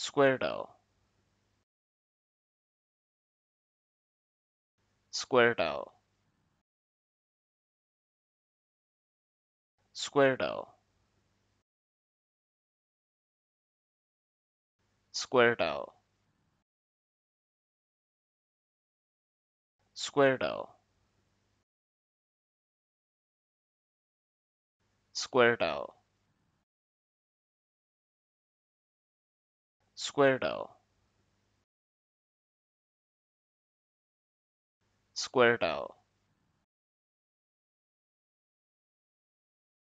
squared O. Squared O. Squared O. Squared O. Squared O. Squared O. squared O. Squared O.